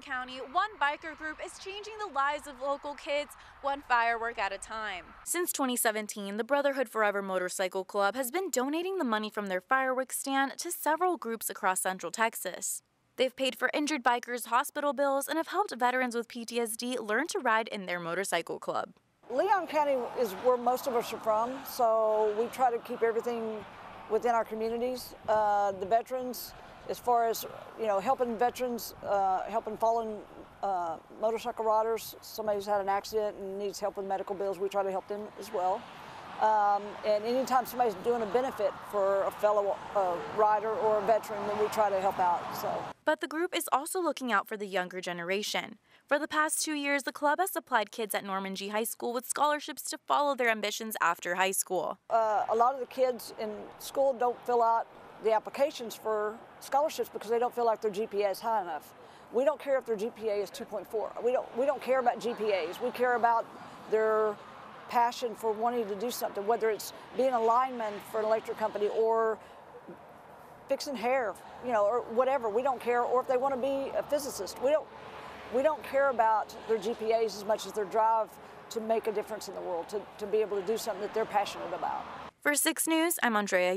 County, one biker group is changing the lives of local kids one firework at a time. Since 2017, the Brotherhood Forever Motorcycle Club has been donating the money from their fireworks stand to several groups across central Texas. They've paid for injured bikers' hospital bills and have helped veterans with PTSD learn to ride in their motorcycle club. Leon County is where most of us are from, so we try to keep everything within our communities. Uh, the veterans, as far as you know, helping veterans, uh, helping fallen uh, motorcycle riders. Somebody who's had an accident and needs help with medical bills, we try to help them as well. Um, and anytime somebody's doing a benefit for a fellow uh, rider or a veteran, then we try to help out. So. But the group is also looking out for the younger generation. For the past two years, the club has supplied kids at Normangee High School with scholarships to follow their ambitions after high school. Uh, a lot of the kids in school don't fill out the applications for scholarships because they don't feel like their GPA is high enough. We don't care if their GPA is 2.4. We don't, we don't care about GPAs. We care about their passion for wanting to do something, whether it's being a lineman for an electric company or fixing hair, you know, or whatever. We don't care. Or if they want to be a physicist, we don't. We don't care about their GPAs as much as their drive to make a difference in the world, to, to be able to do something that they're passionate about. For 6 News, I'm Andrea